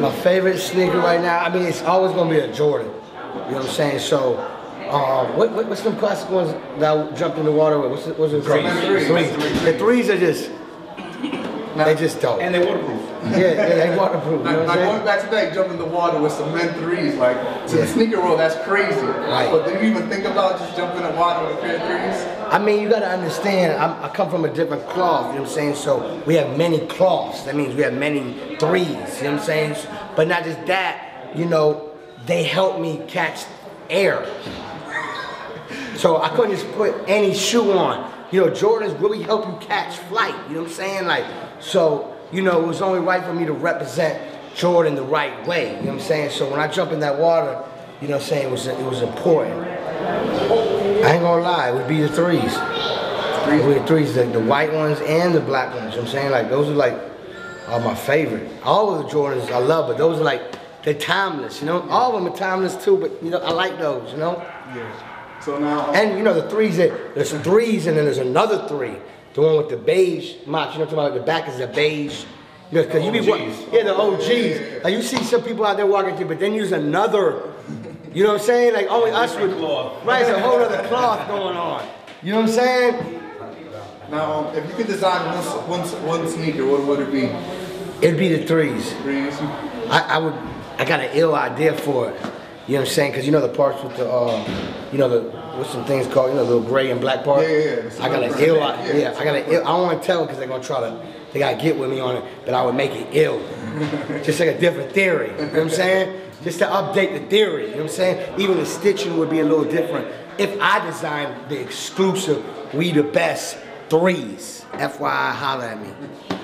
My favorite sneaker right now, I mean, it's always gonna be a Jordan. You know what I'm saying? So, uh, what, what, what's some classic ones that I jumped in the water with? What's it, what's it called? Threes. Threes. The threes are just, they just dope. And they waterproof. Yeah, yeah, they waterproof. You know Now, what now I'm going back to that, jump in the water with some men threes, like to Yeah. the sneaker world, that's crazy. Right. But do you even think about just jumping in the water with pair threes? I mean, you gotta understand, I'm, I come from a different cloth, you know what I'm saying? So we have many cloths. That means we have many threes, you know what I'm saying? But not just that, you know, they help me catch air. So I couldn't just put any shoe on. You know, Jordans really help you catch flight, you know what I'm saying? Like, so, you know, it was only right for me to represent Jordan the right way, you know what I'm saying? So when I jump in that water, you know what I'm saying, it was, it was important. I ain't gonna lie, it would be the threes. It would be the threes, the, the white ones and the black ones. You know what I'm saying? Like those are like are my favorite. All of the Jordans I love, but those are like they're timeless, you know? All of them are timeless too, but you know, I like those, you know? Yeah. So now, And you know the threes that there's threes and then there's another three. The one with the beige marks, you know what I'm talking about? The back is a beige. You know, cause you be wa- OGs. yeah, the OGs. Like you see some people out there walking through, but then use another, you know what I'm saying? Like only us would, cloth. right, it's a whole other cloth going on. You know what I'm saying? now, um, if you could design one, one, one sneaker, what would it be? It'd be the threes. Threes. I, I would, I got an ill idea for it. You know what I'm saying? Cause you know the parts with the, uh, you know the, what's some things called, you know, the little gray and black part? Yeah, yeah, yeah. I got an ill, Yeah, yeah, yeah. I got an ill, I don't wanna tell because they're gonna try to, they gotta get with me on it, but I would make it ill. Just like a different theory, you know what I'm saying? Just to update the theory, you know what I'm saying? Even the stitching would be a little different. If I designed the exclusive, we the best threes, FYI, holla at me.